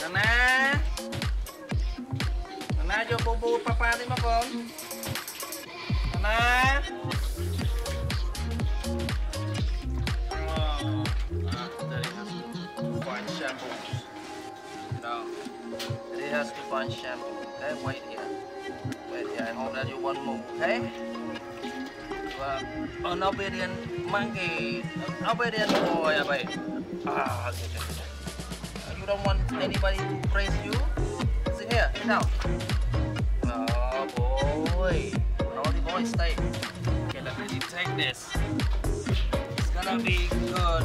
Nana Nana vô bu bu papa đi má con Nana This à, has to find shampoo. Okay, wait here. Wait here. I hope that you want more. Okay? Well, an obedient monkey, an obedient boy. Wait. Ah, okay. okay. Uh, You don't want anybody to praise you? Sit here. Sit down. Oh boy. Naughty boy, stay. Okay, let me take this. It's gonna be good.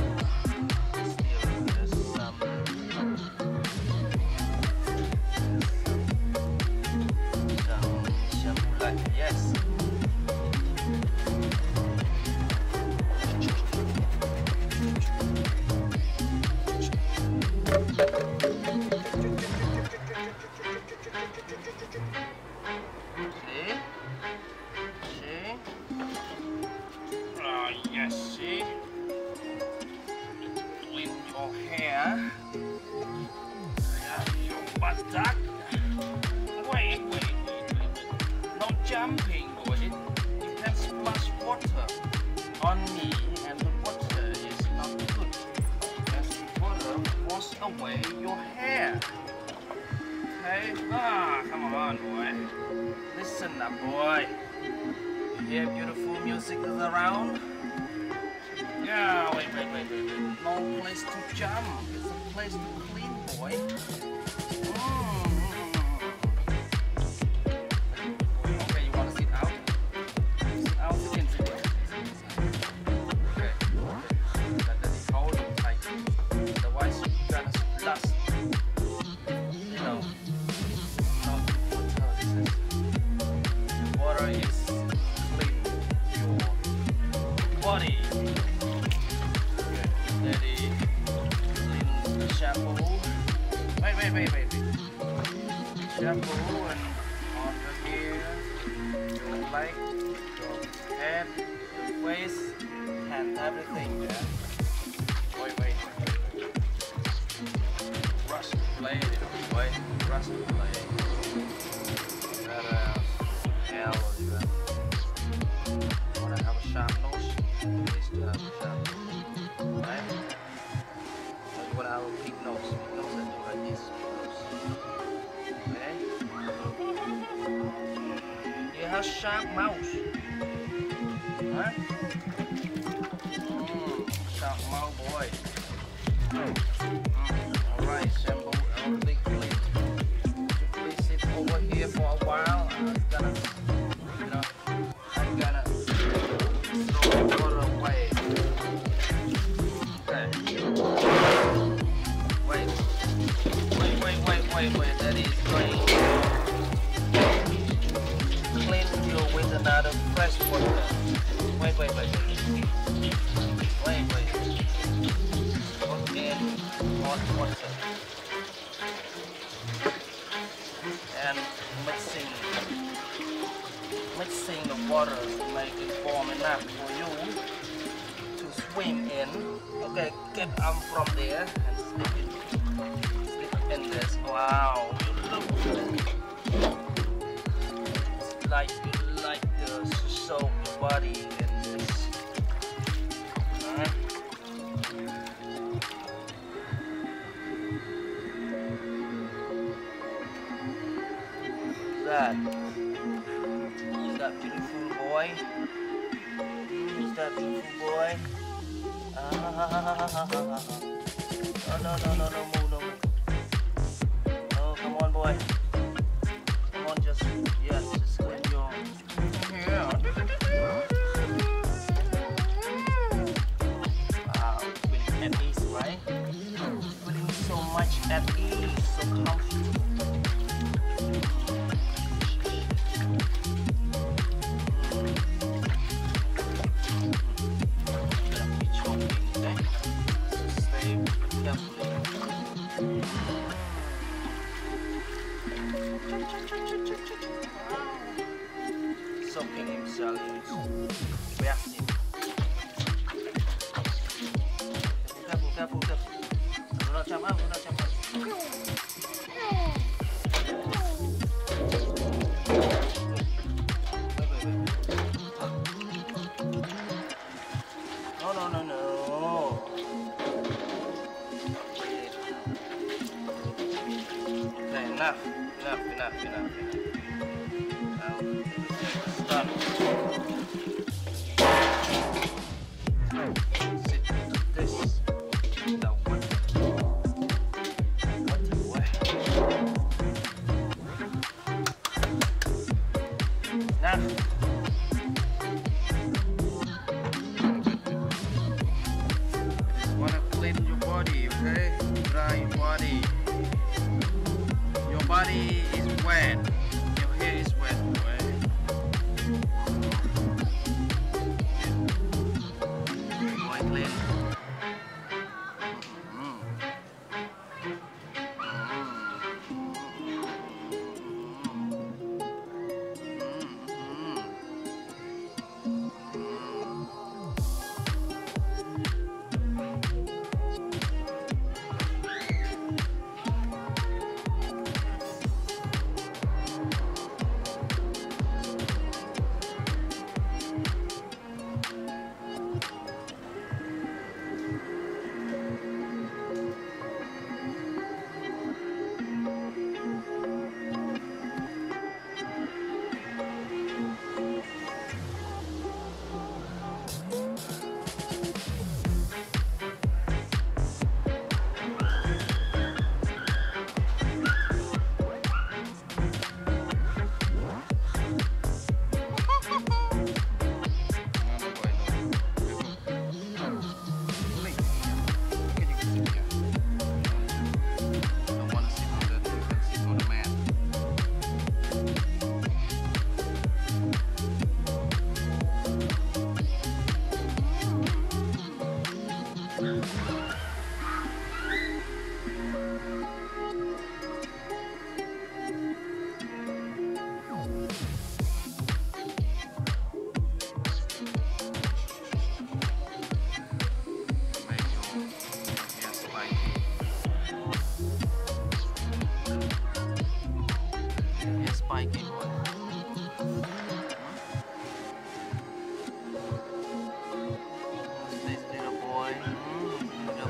On, boy. Listen up, boy. You hear beautiful music is around? Yeah, wait, wait, wait, wait. No place to jump. It's a place to clean, boy. Mm. Wait, wait, wait, wait. Shampoo and on your head, your face, and everything. Yeah. Wait, wait, you know, wait, brush the blade. That uh, hell You sharp mouth? Huh? Mm, sharp mouth boy. Mm, Alright, and mixing mixing the water make it warm enough for you to swim in. Okay, get up from there and slip it, slip in this. Wow, you look like you like to soak your body boy. Ah. No, no, no, no, no, move, no, move. Oh, come on, boy. Come on, just, yes, just get your, Yeah. wow, feeling at ease, right? Feeling so much at ease, so comfy. Soaking himself in reacting. Body. Your body is wet. little boy. Mm -hmm.